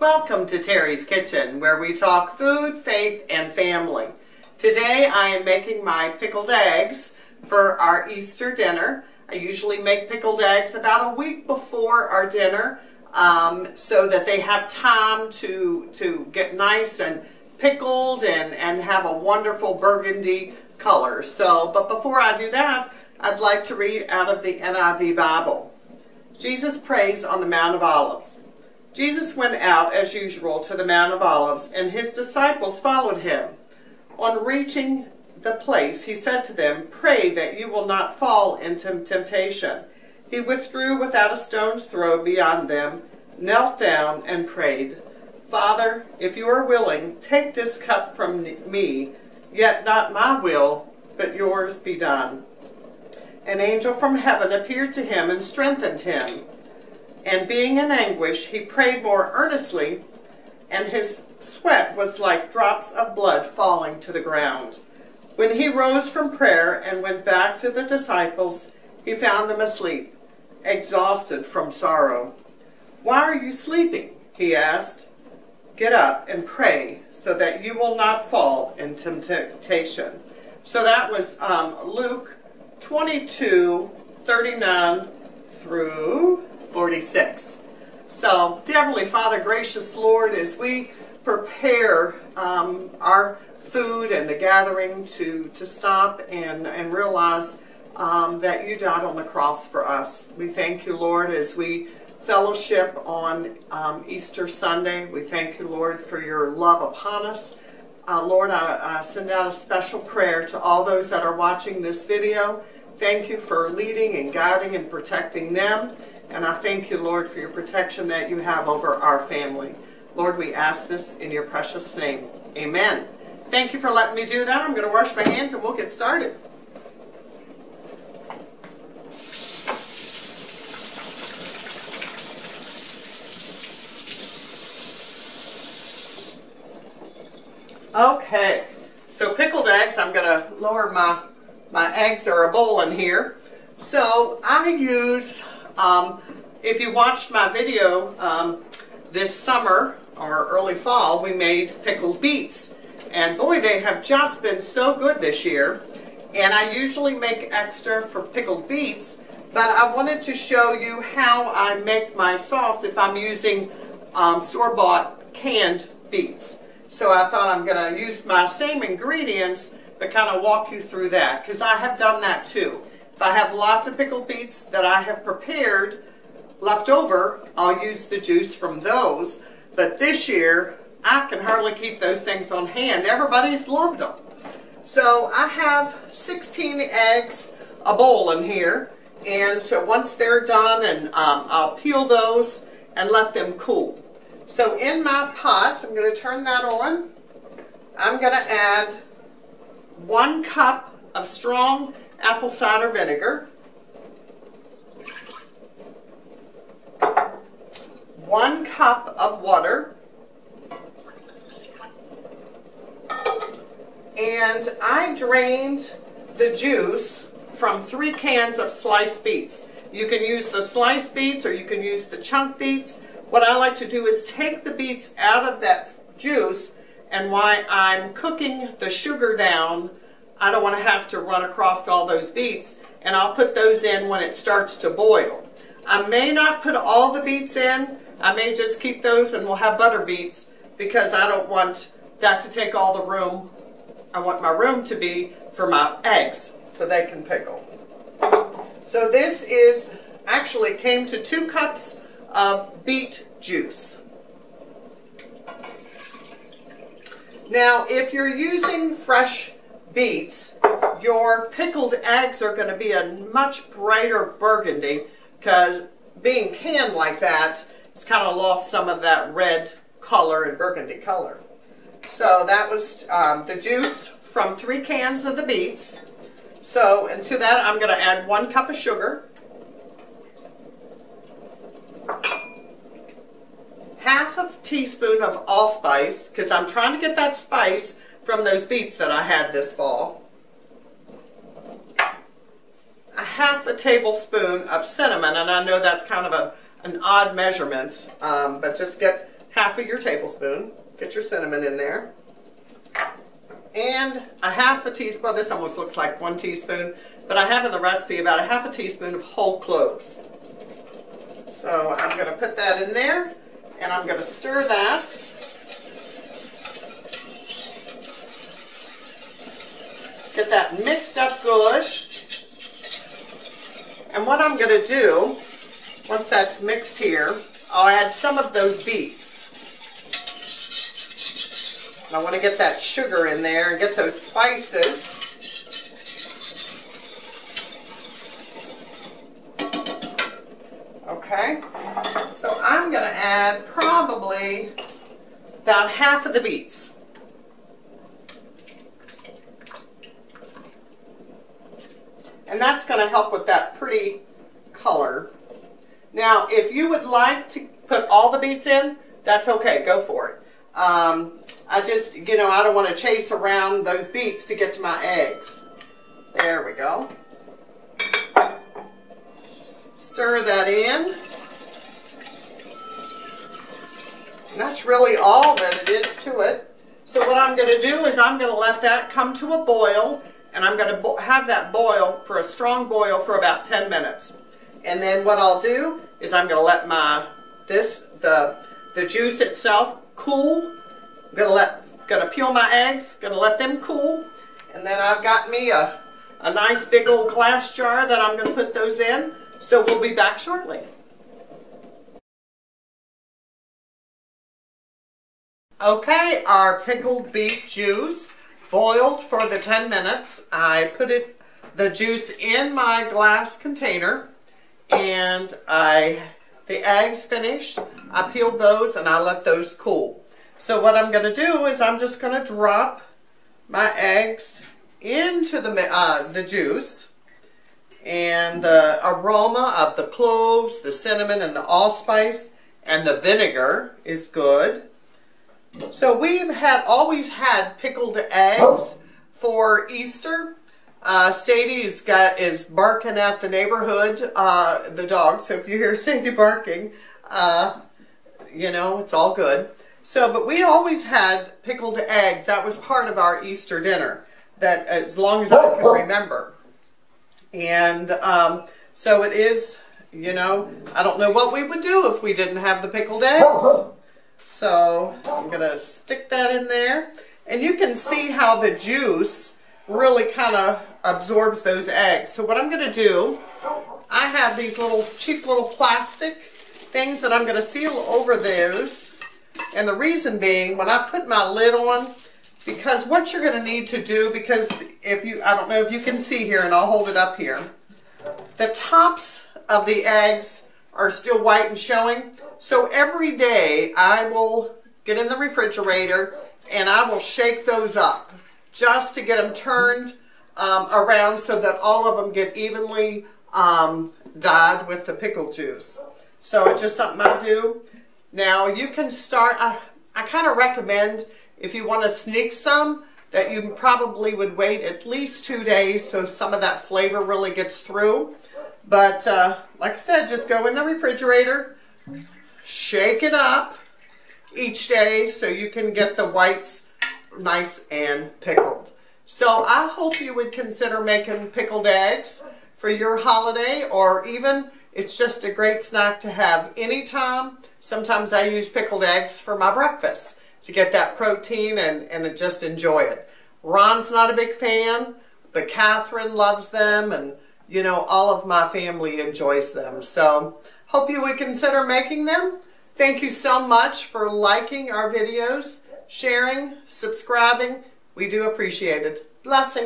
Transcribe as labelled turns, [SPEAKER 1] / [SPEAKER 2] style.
[SPEAKER 1] Welcome to Terri's Kitchen, where we talk food, faith, and family. Today I am making my pickled eggs for our Easter dinner. I usually make pickled eggs about a week before our dinner um, so that they have time to, to get nice and pickled and, and have a wonderful burgundy color. So, but before I do that, I'd like to read out of the NIV Bible. Jesus prays on the Mount of Olives. Jesus went out as usual to the Mount of Olives, and his disciples followed him. On reaching the place, he said to them, Pray that you will not fall into temptation. He withdrew without a stone's throw beyond them, knelt down, and prayed, Father, if you are willing, take this cup from me, yet not my will, but yours be done. An angel from heaven appeared to him and strengthened him. And being in anguish, he prayed more earnestly, and his sweat was like drops of blood falling to the ground. When he rose from prayer and went back to the disciples, he found them asleep, exhausted from sorrow. Why are you sleeping? he asked. Get up and pray so that you will not fall in temptation. So that was um, Luke 22, 39 through 46. So, Heavenly Father, gracious Lord, as we prepare um, our food and the gathering to, to stop and, and realize um, that you died on the cross for us. We thank you, Lord, as we fellowship on um, Easter Sunday. We thank you, Lord, for your love upon us. Uh, Lord, I, I send out a special prayer to all those that are watching this video. Thank you for leading and guiding and protecting them. And I thank you, Lord, for your protection that you have over our family. Lord, we ask this in your precious name. Amen. Thank you for letting me do that. I'm going to wash my hands and we'll get started. Okay, so pickled eggs, I'm going to lower my, my eggs or a bowl in here. So I use, um, if you watched my video um, this summer or early fall, we made pickled beets. And boy, they have just been so good this year. And I usually make extra for pickled beets, but I wanted to show you how I make my sauce if I'm using um, store-bought canned beets. So I thought I'm going to use my same ingredients, but kind of walk you through that, because I have done that too. If I have lots of pickled beets that I have prepared left over, I'll use the juice from those. But this year, I can hardly keep those things on hand. Everybody's loved them. So I have 16 eggs, a bowl in here. And so once they're done, and um, I'll peel those and let them cool. So in my pot, I'm going to turn that on. I'm going to add one cup of strong apple cider vinegar. One cup of water. And I drained the juice from three cans of sliced beets. You can use the sliced beets or you can use the chunk beets. What I like to do is take the beets out of that juice and while I'm cooking the sugar down, I don't want to have to run across all those beets and I'll put those in when it starts to boil. I may not put all the beets in. I may just keep those and we'll have butter beets because I don't want that to take all the room. I want my room to be for my eggs so they can pickle. So this is actually came to two cups of beet juice. Now, if you're using fresh beets, your pickled eggs are going to be a much brighter burgundy because being canned like that, it's kind of lost some of that red color and burgundy color. So that was um, the juice from three cans of the beets. So, and to that I'm going to add one cup of sugar. half a teaspoon of allspice because I'm trying to get that spice from those beets that I had this fall. A half a tablespoon of cinnamon, and I know that's kind of a, an odd measurement, um, but just get half of your tablespoon. Get your cinnamon in there. And a half a teaspoon, this almost looks like one teaspoon, but I have in the recipe about a half a teaspoon of whole cloves. So I'm going to put that in there and I'm going to stir that. That mixed up good. And what I'm going to do, once that's mixed here, I'll add some of those beets. I want to get that sugar in there and get those spices. Okay, so I'm going to add probably about half of the beets. And that's going to help with that pretty color. Now, if you would like to put all the beets in, that's okay, go for it. Um, I just, you know, I don't want to chase around those beets to get to my eggs. There we go. Stir that in. And that's really all that it is to it. So what I'm going to do is I'm going to let that come to a boil and I'm going to have that boil for a strong boil for about 10 minutes. And then what I'll do is I'm going to let my this the the juice itself cool. I'm going to let going to peel my eggs, going to let them cool. And then I've got me a a nice big old glass jar that I'm going to put those in. So we'll be back shortly. Okay, our pickled beet juice boiled for the 10 minutes. I put it the juice in my glass container and I the eggs finished. I peeled those and I let those cool. So what I'm going to do is I'm just going to drop my eggs into the, uh, the juice and the aroma of the cloves, the cinnamon, and the allspice and the vinegar is good. So we've had always had pickled eggs for Easter. Uh, Sadie's got is barking at the neighborhood, uh, the dog. So if you hear Sadie barking, uh, you know it's all good. So, but we always had pickled eggs. That was part of our Easter dinner. That as long as I can remember. And um, so it is, you know, I don't know what we would do if we didn't have the pickled eggs. So I'm going to stick that in there. And you can see how the juice really kind of absorbs those eggs. So what I'm going to do, I have these little cheap little plastic things that I'm going to seal over those. And the reason being, when I put my lid on, because what you're going to need to do, because if you, I don't know if you can see here, and I'll hold it up here. The tops of the eggs are still white and showing. So every day I will get in the refrigerator and I will shake those up just to get them turned um, around so that all of them get evenly um, dyed with the pickle juice. So it's just something I do. Now you can start, I, I kind of recommend if you want to sneak some, that you probably would wait at least two days so some of that flavor really gets through. But uh, like I said, just go in the refrigerator, shake it up each day so you can get the whites nice and pickled. So I hope you would consider making pickled eggs for your holiday or even it's just a great snack to have anytime. Sometimes I use pickled eggs for my breakfast to get that protein and, and just enjoy it. Ron's not a big fan, but Catherine loves them and you know, all of my family enjoys them. So hope you would consider making them. Thank you so much for liking our videos, sharing, subscribing. We do appreciate it. Blessings.